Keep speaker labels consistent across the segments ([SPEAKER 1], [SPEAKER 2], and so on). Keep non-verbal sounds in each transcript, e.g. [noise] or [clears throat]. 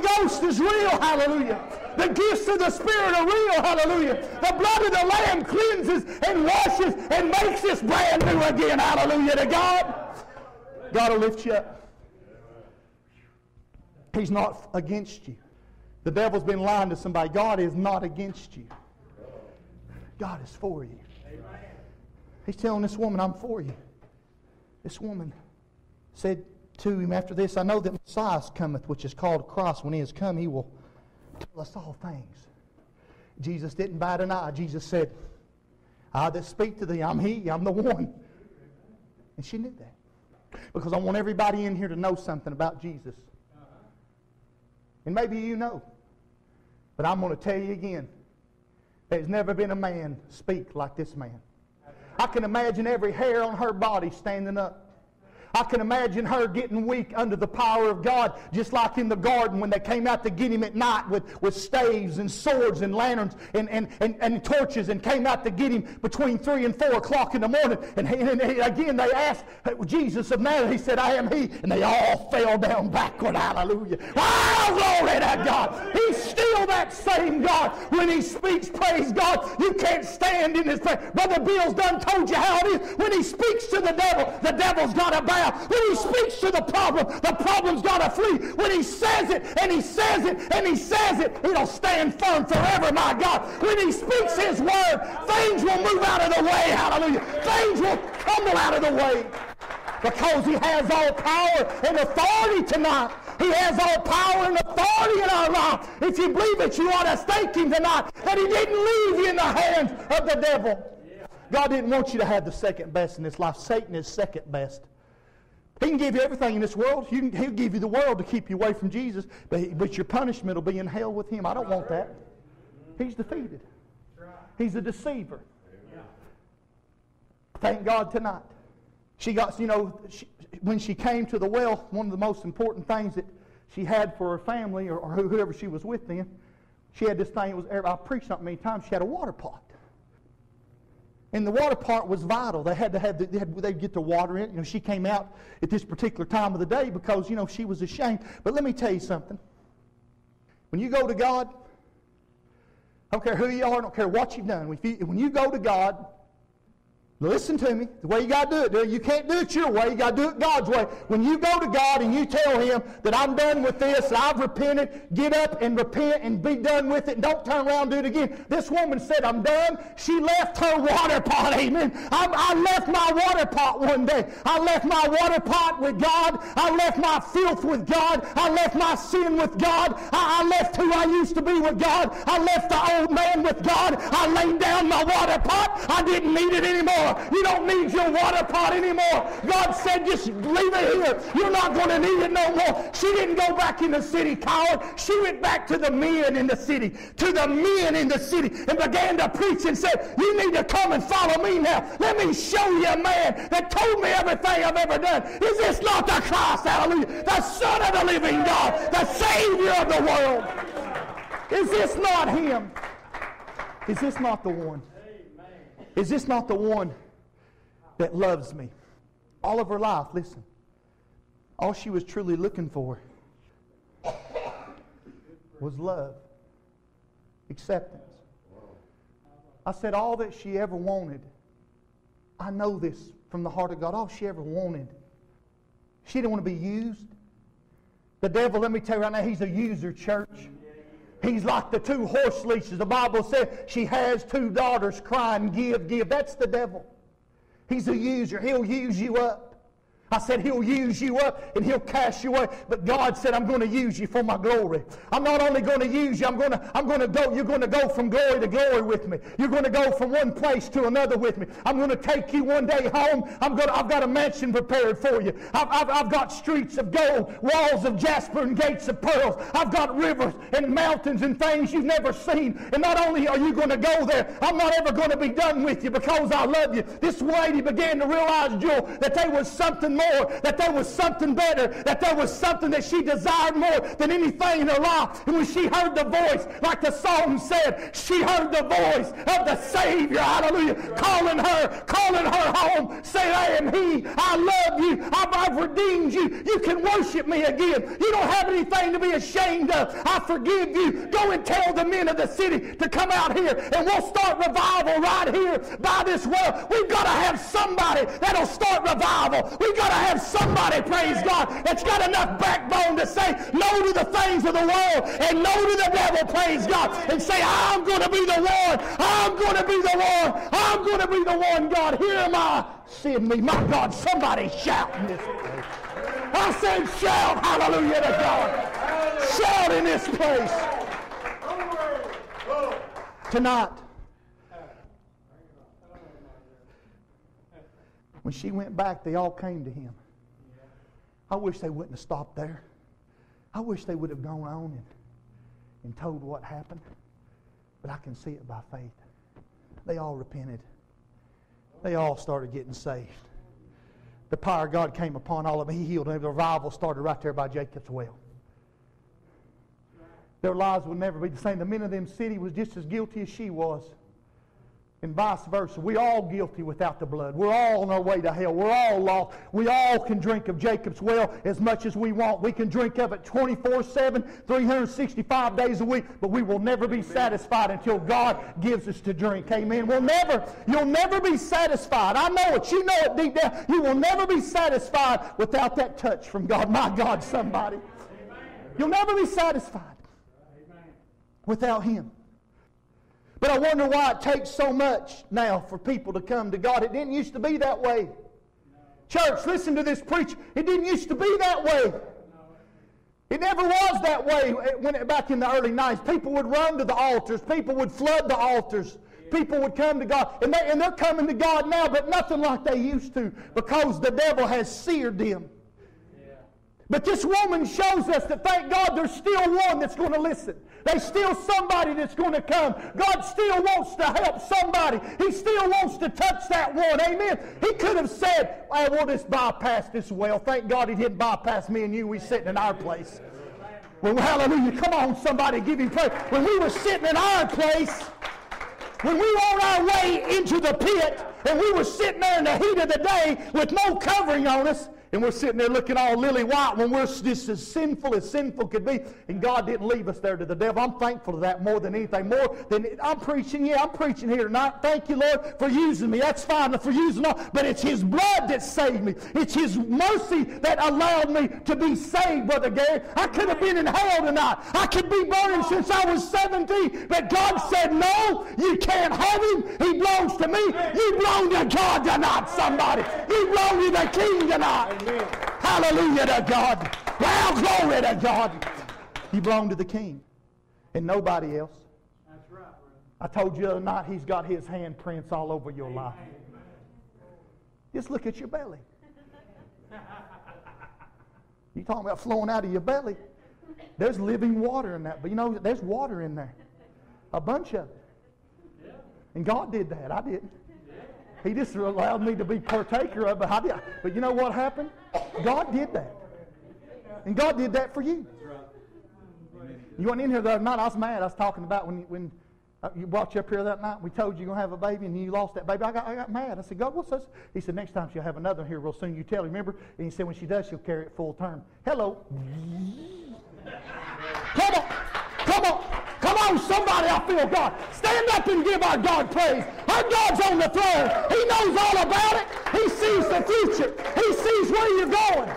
[SPEAKER 1] Ghost is real, hallelujah. The gifts of the Spirit are real, hallelujah. The blood of the Lamb cleanses and washes and makes us brand new again, hallelujah to God. God will lift you up. He's not against you. The devil's been lying to somebody. God is not against you. God is for you. He's telling this woman, I'm for you. This woman said to him after this, I know that Messiah cometh, which is called Christ. When he has come, he will tell us all things. Jesus didn't bat an eye. Jesus said, I that speak to thee, I'm he, I'm the one. And she knew that. Because I want everybody in here to know something about Jesus. And maybe you know. But I'm going to tell you again. There's never been a man speak like this man. I can imagine every hair on her body standing up. I can imagine her getting weak under the power of God, just like in the garden when they came out to get him at night with, with staves and swords and lanterns and, and, and, and torches and came out to get him between 3 and 4 o'clock in the morning. And, and, and again, they asked Jesus of Nazareth. He said, I am he. And they all fell down backward. Hallelujah. Oh, glory to God. He's still that same God. When he speaks, praise God, you can't stand in his presence. Brother Bill's done told you how it is. When he speaks to the devil, the devil's got to bow when he speaks to the problem, the problem's got to flee. When he says it and he says it and he says it, it'll stand firm forever, my God. When he speaks his word, things will move out of the way. Hallelujah. Things will tumble out of the way because he has all power and authority tonight. He has all power and authority in our life. If you believe it, you ought to thank him tonight that he didn't leave you in the hands of the devil. God didn't want you to have the second best in this life. Satan is second best. He can give you everything in this world. Can, he'll give you the world to keep you away from Jesus, but, he, but your punishment will be in hell with him. I don't want that. He's defeated. He's a deceiver. Thank God tonight. She got, you know, she, when she came to the well, one of the most important things that she had for her family or, or whoever she was with then, she had this thing. It was I preached something many times. She had a water pot. And the water part was vital. They had to have, the, they had, they'd get the water in. You know, she came out at this particular time of the day because, you know, she was ashamed. But let me tell you something. When you go to God, I don't care who you are, I don't care what you've done. You, when you go to God, Listen to me. The way you got to do it, you can't do it your way. You got to do it God's way. When you go to God and you tell Him that I'm done with this, I've repented, get up and repent and be done with it, and don't turn around and do it again. This woman said, I'm done. She left her water pot. [laughs] Amen. I, I left my water pot one day. I left my water pot with God. I left my filth with God. I left my sin with God. I, I left who I used to be with God. I left the old man with God. I laid down my water pot. I didn't need it anymore. You don't need your water pot anymore. God said, just leave it here. You're not going to need it no more. She didn't go back in the city, coward. She went back to the men in the city, to the men in the city, and began to preach and said, You need to come and follow me now. Let me show you a man that told me everything I've ever done. Is this not the Christ, hallelujah, the Son of the living God, the Savior of the world? Is this not him? Is this not the one? Is this not the one that loves me? All of her life, listen. All she was truly looking for was love, acceptance. I said, all that she ever wanted, I know this from the heart of God, all she ever wanted. She didn't want to be used. The devil, let me tell you right now, he's a user, church. He's like the two horse leeches. The Bible said she has two daughters crying, Give, give. That's the devil. He's a user. He'll use you up. I said, He'll use you up and He'll cast you away. But God said, I'm going to use you for my glory. I'm not only going to use you, I'm going to, I'm going to go, you're going to go from glory to glory with me. You're going to go from one place to another with me. I'm going to take you one day home. I'm going to, I've got a mansion prepared for you. I've, I've, I've got streets of gold, walls of jasper, and gates of pearls. I've got rivers and mountains and things you've never seen. And not only are you going to go there, I'm not ever going to be done with you because I love you. This lady began to realize, Joel, that there was something more, that there was something better, that there was something that she desired more than anything in her life. And when she heard the voice, like the song said, she heard the voice of the Savior, hallelujah, calling her, calling her home, saying, I am He, I love you, I've, redeemed you, you can worship me again. You don't have anything to be ashamed of. I forgive you. Go and tell the men of the city to come out here and we'll start revival right here by this well. We've got to have somebody that'll start revival. We've got to have somebody, praise God, that's got enough backbone to say no to the things of the world and no to the devil, praise God, and say, I'm going to be the one. I'm going to be the one. I'm going to be the one, God. Here am I. Send me. My God, somebody shout in this place. I said shout hallelujah to God. Shout in this place. Tonight, when she went back, they all came to him. I wish they wouldn't have stopped there. I wish they would have gone on and, and told what happened. But I can see it by faith. They all repented. They all started getting saved. The power of God came upon all of them. He healed them. The revival started right there by Jacob's well. Their lives would never be the same. The men of them city was just as guilty as she was and vice versa. We're all guilty without the blood. We're all on our way to hell. We're all lost. We all can drink of Jacob's well as much as we want. We can drink of it 24 7, 365 days a week, but we will never be satisfied until God gives us to drink. Amen. We'll never, you'll never be satisfied. I know it. You know it deep down. You will never be satisfied without that touch from God. My God, somebody. You'll never be satisfied without Him. But I wonder why it takes so much now for people to come to God. It didn't used to be that way. Church, listen to this preacher. It didn't used to be that way. It never was that way when back in the early 90s. People would run to the altars. People would flood the altars. People would come to God. And, they, and they're coming to God now, but nothing like they used to because the devil has seared them. But this woman shows us that thank God there's still one that's going to listen. There's still somebody that's going to come. God still wants to help somebody. He still wants to touch that one. Amen. He could have said, oh, I will just bypass this well. Thank God he didn't bypass me and you. We sitting in our place. Well, hallelujah. Come on, somebody, give him praise. When we were sitting in our place, when we were on our way into the pit, and we were sitting there in the heat of the day with no covering on us, and we're sitting there looking all lily white when we're just as sinful as sinful could be. And God didn't leave us there to the devil. I'm thankful to that more than anything. More than I'm preaching. Yeah, I'm preaching here tonight. Thank you, Lord, for using me. That's fine for using all. But it's His blood that saved me. It's His mercy that allowed me to be saved, Brother Gary. I could have been in hell tonight. I could be burning since I was 17. But God said, no, you can't have him. He belongs to me. You belong to God tonight, somebody. You belong to the King tonight. Amen. Hallelujah to God. Well, glory to God. You belong to the King and nobody else. That's right, I told you the other night he's got his handprints all over your life. Just look at your belly. You talking about flowing out of your belly? There's living water in that. But you know, there's water in there. A bunch of it. And God did that. I didn't. He just allowed me to be partaker of. But, but you know what happened? God did that. And God did that for you. You went in here the other night. I was mad. I was talking about when, when uh, you brought you up here that night. We told you you're going to have a baby and you lost that baby. I got, I got mad. I said, God, what's this? He said, next time she'll have another here real soon. You tell her, remember? And he said, when she does, she'll carry it full term. Hello. Come on. Come on. On, somebody, I feel God. Stand up and give our God praise. Our God's on the throne. He knows all about it. He sees the future. He sees where you're going.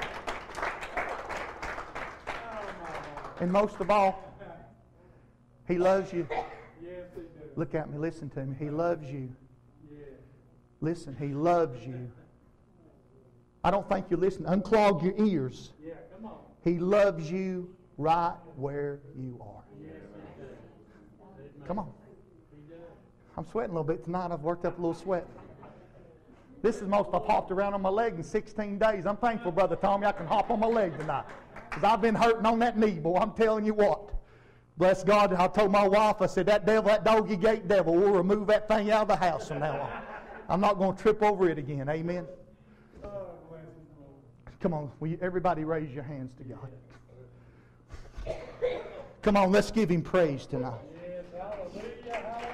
[SPEAKER 1] And most of all, He loves you. Look at me. Listen to me. He loves you. Listen, He loves you. I don't think you listen. Unclog your ears. He loves you right where you are. Come on. I'm sweating a little bit tonight. I've worked up a little sweat. This is most I've hopped around on my leg in 16 days. I'm thankful, Brother Tommy, I can hop on my leg tonight. Because I've been hurting on that knee, boy. I'm telling you what. Bless God. I told my wife, I said, that devil, that doggy gate devil, we'll remove that thing out of the house from now on. I'm not going to trip over it again. Amen. Come on, will you, everybody raise your hands to God. Come on, let's give him praise tonight.
[SPEAKER 2] Yes, hallelujah, hallelujah.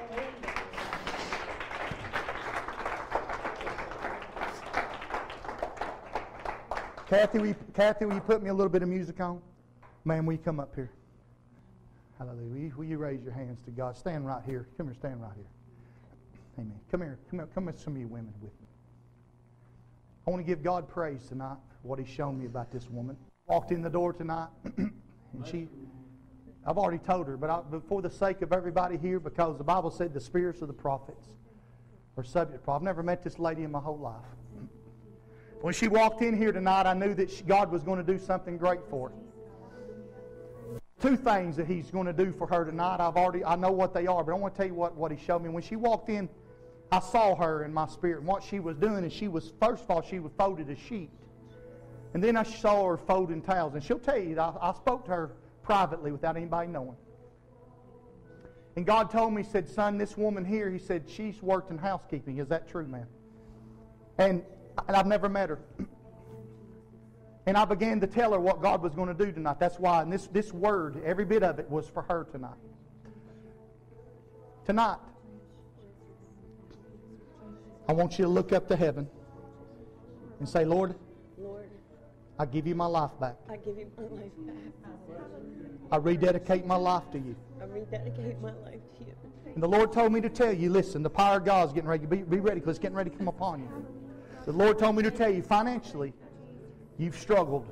[SPEAKER 1] Kathy, will you, Kathy, will you put me a little bit of music on? Man, will you come up here? Hallelujah. Will you, will you raise your hands to God? Stand right here. Come here, stand right here. Amen. Come here. Come here. Come with some of you women with me. I want to give God praise tonight for what He's shown me about this woman. Walked in the door tonight, [clears throat] and she, I've already told her, but, I, for the sake of everybody here, because the Bible said the spirits of the prophets are subject to. I've never met this lady in my whole life. When she walked in here tonight, I knew that she, God was going to do something great for her. Two things that He's going to do for her tonight. I've already I know what they are, but I want to tell you what, what He showed me. When she walked in, I saw her in my spirit, and what she was doing is she was first of all she was folded a sheet, and then I saw her folding towels. And she'll tell you, I, I spoke to her privately without anybody knowing. And God told me, He said, "Son, this woman here," He said, "she's worked in housekeeping. Is that true, man?" And and I've never met her. And I began to tell her what God was going to do tonight. That's why, and this, this word, every bit of it was for her tonight. Tonight, I want you to look up to heaven and say, Lord,
[SPEAKER 3] Lord,
[SPEAKER 1] I give you my life back.
[SPEAKER 3] I give you my life back.
[SPEAKER 1] I rededicate my life to you.
[SPEAKER 3] I rededicate my life to you.
[SPEAKER 1] And the Lord told me to tell you, listen, the power of God's getting ready. Be, be ready because it's getting ready to come upon you. The Lord told me to tell you, financially, you've struggled.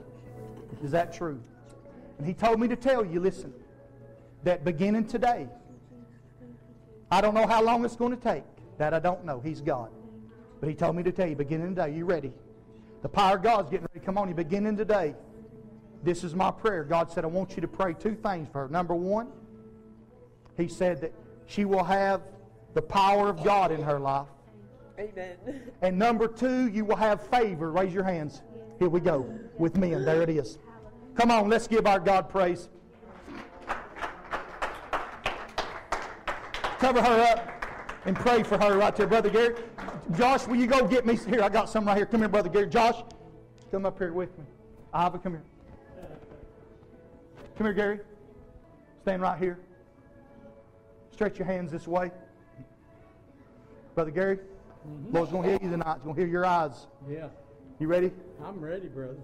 [SPEAKER 1] Is that true? And He told me to tell you, listen, that beginning today, I don't know how long it's going to take. That I don't know. He's God. But He told me to tell you, beginning today, you ready? The power of God's getting ready come on you. Beginning today, this is my prayer. God said, I want you to pray two things for her. Number one, He said that she will have the power of God in her life.
[SPEAKER 3] Amen. [laughs]
[SPEAKER 1] And number two, you will have favor. Raise your hands. Here we go with men. There it is. Come on, let's give our God praise. Cover her up and pray for her right there, Brother Gary. Josh, will you go get me? Here, I got some right here. Come here, Brother Gary. Josh, come up here with me. Ava, come here. Come here, Gary. Stand right here. Stretch your hands this way. Brother Gary, Mm-hmm. Lord's going to heal you tonight. He's going to heal your eyes.
[SPEAKER 2] Yeah,
[SPEAKER 1] You ready?
[SPEAKER 2] I'm ready, brother.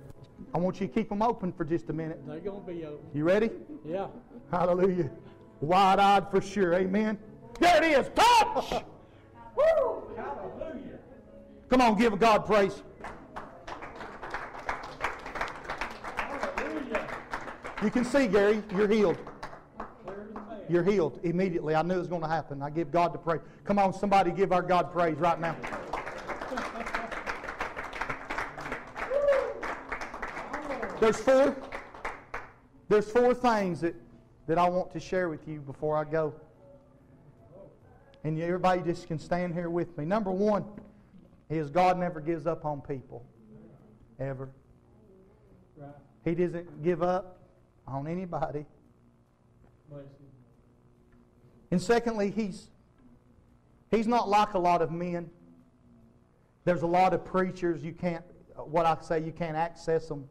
[SPEAKER 1] I want you to keep them open for just a minute.
[SPEAKER 2] They're going to be open.
[SPEAKER 1] You ready?
[SPEAKER 2] Yeah.
[SPEAKER 1] Hallelujah. Wide eyed for sure. Amen. There it is. Touch!
[SPEAKER 2] Woo! Hallelujah.
[SPEAKER 1] Come on, give God praise.
[SPEAKER 2] Hallelujah.
[SPEAKER 1] You can see, Gary, you're healed.
[SPEAKER 2] Clear as a bell.
[SPEAKER 1] You're healed immediately. I knew it was going to happen. I give God the praise. Come on, somebody give our God praise right now. [laughs] There's four. There's four things that, that I want to share with you before I go. And everybody just can stand here with me. Number one is God never gives up on people. Ever. He doesn't give up on anybody. And secondly, he's he's not like a lot of men. There's a lot of preachers you can't what I say you can't access them.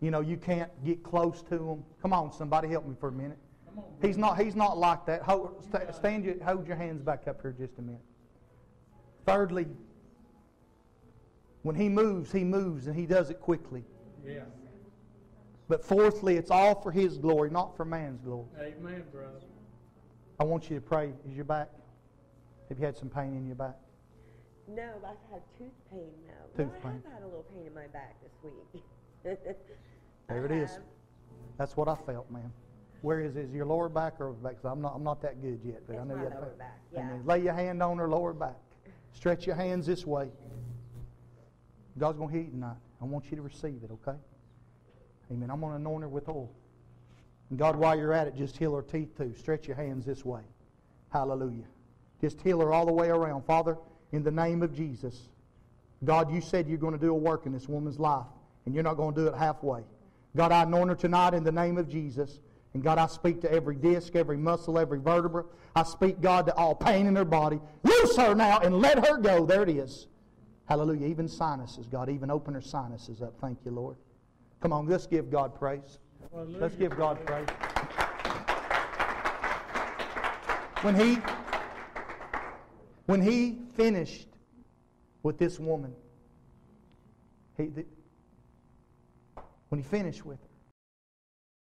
[SPEAKER 1] You know, you can't get close to them. Come on, somebody help me for a minute.
[SPEAKER 2] On.
[SPEAKER 1] He's not he's not like that. Hold, sta- stand your, hold your hands back up here just a minute. Thirdly, when he moves, he moves and he does it quickly.
[SPEAKER 2] Yeah.
[SPEAKER 1] But fourthly, it's all for his glory, not for man's glory.
[SPEAKER 2] Amen, brother.
[SPEAKER 1] I want you to pray. Is your back? Have you had some pain in your back?
[SPEAKER 3] No, I've had tooth pain now.
[SPEAKER 1] Tooth
[SPEAKER 3] well, I
[SPEAKER 1] pain.
[SPEAKER 3] have had a little pain in my back this week. [laughs]
[SPEAKER 1] There
[SPEAKER 3] I
[SPEAKER 1] it is.
[SPEAKER 3] have.
[SPEAKER 1] That's what I felt, man. Where is is your lower back or back? 'Cause I'm not I'm not that good yet, but I know
[SPEAKER 3] my
[SPEAKER 1] you
[SPEAKER 3] lower back,
[SPEAKER 1] Amen.
[SPEAKER 3] yeah.
[SPEAKER 1] Lay your hand on her lower back. Stretch your hands this way. God's gonna heal you tonight. I want you to receive it, okay? Amen. I'm gonna anoint her with oil. And God, while you're at it, just heal her teeth too. Stretch your hands this way. Hallelujah. Just heal her all the way around. Father, in the name of Jesus, God, you said you're going to do a work in this woman's life, and you're not going to do it halfway. God, I anoint her tonight in the name of Jesus. And God, I speak to every disc, every muscle, every vertebra. I speak, God, to all pain in her body. Loose her now and let her go. There it is. Hallelujah. Even sinuses, God, even open her sinuses up. Thank you, Lord. Come on, let's give God praise.
[SPEAKER 2] Hallelujah.
[SPEAKER 1] Let's give God praise. When he when he finished with this woman, he, the, when he finished with